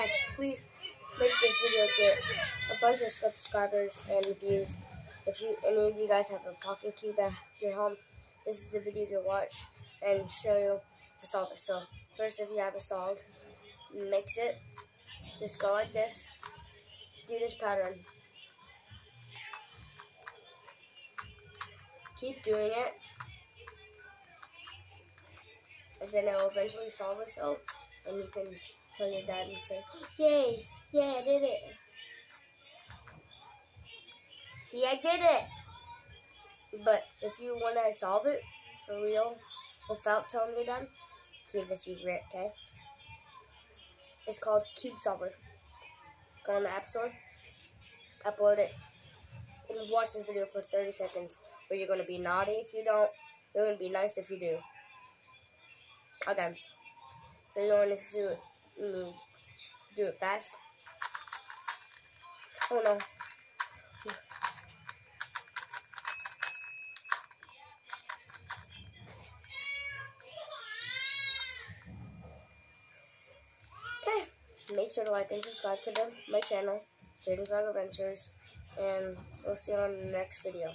Guys, please make this video get a bunch of subscribers and views. If you any of you guys have a pocket cube at your home, this is the video to watch and show you to solve it. So first, if you have it solved, mix it. Just go like this. Do this pattern. Keep doing it. And then it will eventually solve itself. And you can tell your dad and say, Yay! Yeah, I did it. See, I did it. But if you want to solve it for real without telling your dad, keep the secret, okay? It's called Cube Solver. Go on the App Store, upload it, and watch this video for 30 seconds. But you're going to be naughty if you don't. You're going to be nice if you do. Okay. So you want to do it, do it fast. Oh no. Okay. Make sure to like and subscribe to the, my channel, Jayden's Vlog Adventures, and we'll see you on the next video.